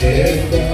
Deus.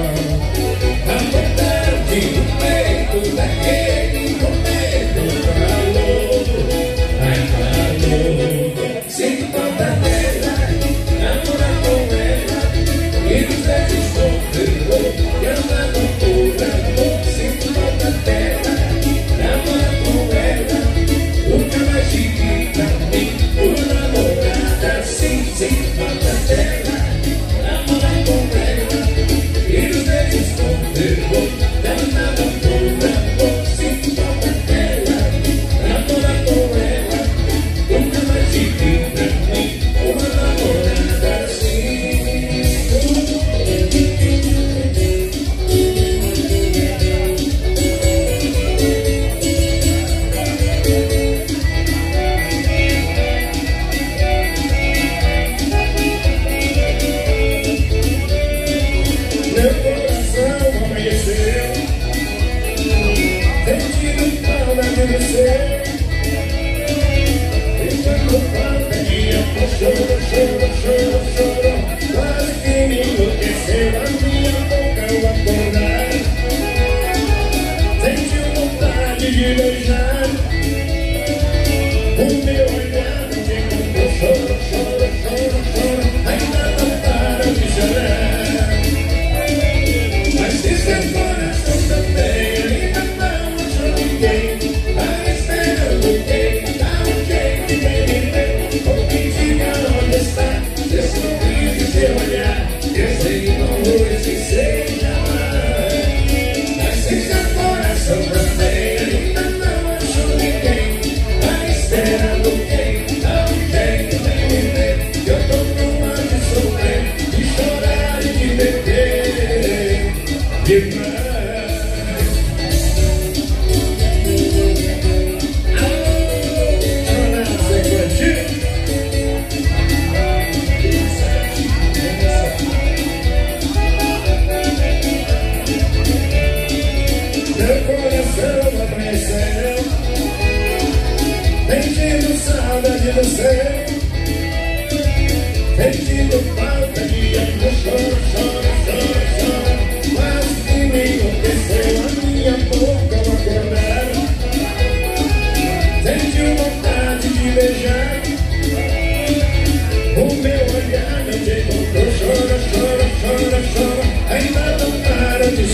Amen. Gracias.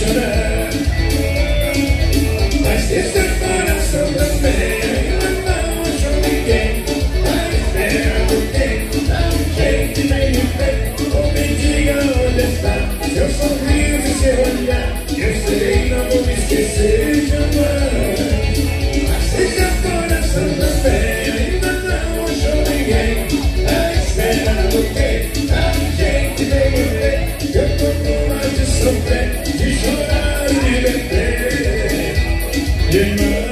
Yeah. Yeah.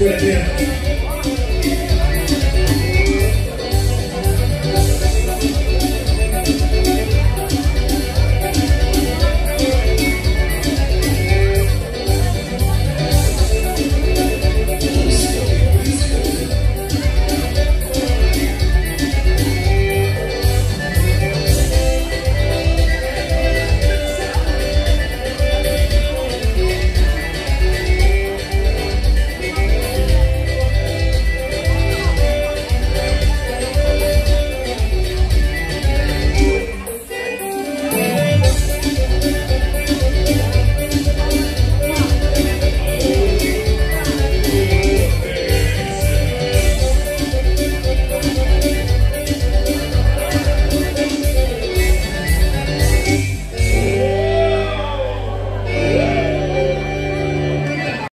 Yeah. right there.